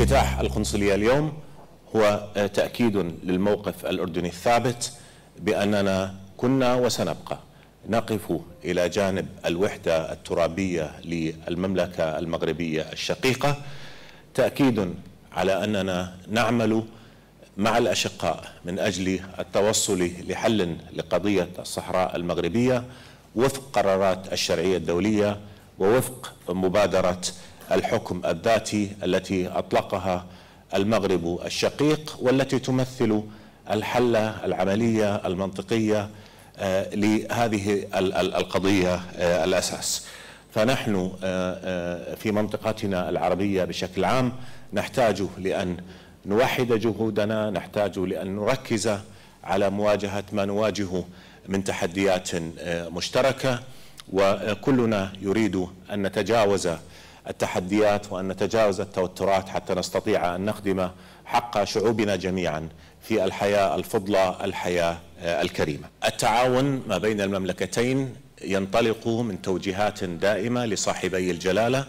افتتاح القنصلية اليوم هو تأكيد للموقف الأردني الثابت بأننا كنا وسنبقى نقف إلى جانب الوحدة الترابية للمملكة المغربية الشقيقة تأكيد على أننا نعمل مع الأشقاء من أجل التوصل لحل لقضية الصحراء المغربية وفق قرارات الشرعية الدولية ووفق مبادرة الحكم الذاتي التي أطلقها المغرب الشقيق والتي تمثل الحل العملية المنطقية آه، لهذه القضية آه، الأساس. فنحن آه، في منطقتنا العربية بشكل عام نحتاج لأن نوحد جهودنا نحتاج لأن نركز على مواجهة ما نواجه من تحديات مشتركة وكلنا يريد أن نتجاوز التحديات وأن نتجاوز التوترات حتى نستطيع أن نخدم حق شعوبنا جميعا في الحياة الفضلى الحياة الكريمة. التعاون ما بين المملكتين ينطلق من توجيهات دائمة لصاحبي الجلالة.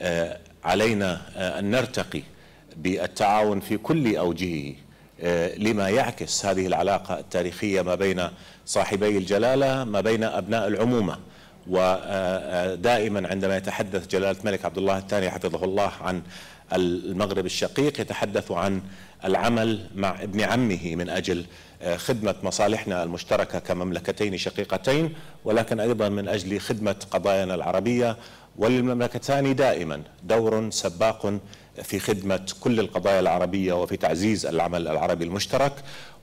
آه، علينا آه، أن نرتقي بالتعاون في كل أوجهه آه، لما يعكس هذه العلاقة التاريخية ما بين صاحبي الجلالة ما بين أبناء العمومة. ودائما عندما يتحدث جلالة الملك عبد الله الثاني حفظه الله عن المغرب الشقيق يتحدث عن العمل مع ابن عمه من أجل خدمة مصالحنا المشتركة كمملكتين شقيقتين ولكن أيضا من أجل خدمة قضايانا العربية. وللمملكتان دائما دور سباق في خدمة كل القضايا العربية وفي تعزيز العمل العربي المشترك.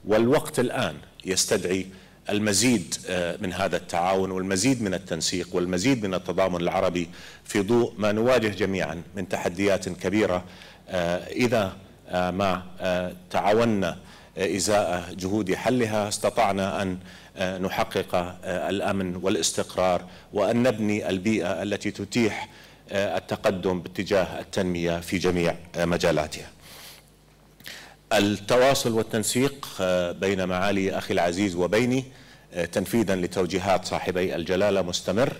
والوقت الآن يستدعي المزيد آه، من هذا التعاون والمزيد من التنسيق والمزيد من التضامن العربي في ضوء ما نواجه جميعا من تحديات كبيرة. آه، إذا آه، ما تعاوننا إزاء جهود حلها استطعنا أن نحقق الأمن والاستقرار وأن نبني البيئة التي تتيح التقدم باتجاه التنمية في جميع مجالاتها. التواصل والتنسيق آه، بين معالي أخي العزيز وبيني آه، تنفيذا لتوجيهات صاحبي الجلالة مستمر.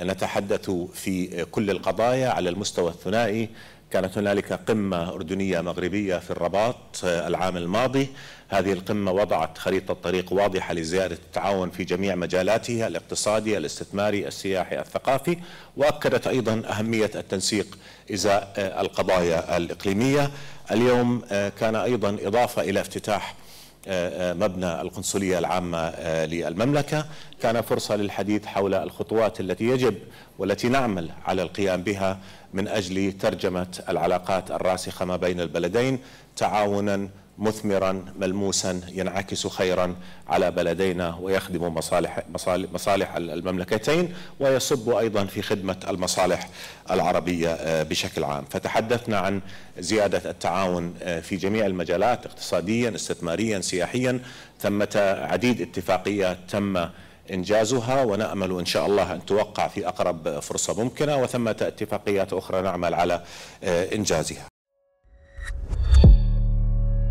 نتحدث في كل القضايا على المستوى الثنائي كانت هنالك قمة أردنية مغربية في الرباط آه، العام الماضي. هذه القمة وضعت خريطة طريق واضحة لزيادة التعاون في جميع مجالاتها الاقتصادي الاستثماري السياحي الثقافي. وأكدت أيضا أهمية التنسيق إزاء القضايا الإقليمية. اليوم آه، كان أيضا إضافة إلى افتتاح آه، آه، مبنى القنصلية العامة للمملكة. كان فرصة للحديث حول الخطوات التي يجب والتي نعمل على القيام بها من أجل ترجمة العلاقات الراسخة ما بين البلدين تعاونا مثمرا ملموسا ينعكس خيرا على بلدينا ويخدم مصالح مصالح المملكتين ويصب أيضا في خدمة المصالح العربية آه، بشكل عام، فتحدثنا عن زيادة التعاون آه، في جميع المجالات اقتصاديا، استثماريا، سياحيا، ثمة عديد اتفاقيات تم إنجازها ونأمل إن شاء الله أن توقع في أقرب فرصة ممكنة. وثمة اتفاقيات أخرى نعمل على آه، إنجازها.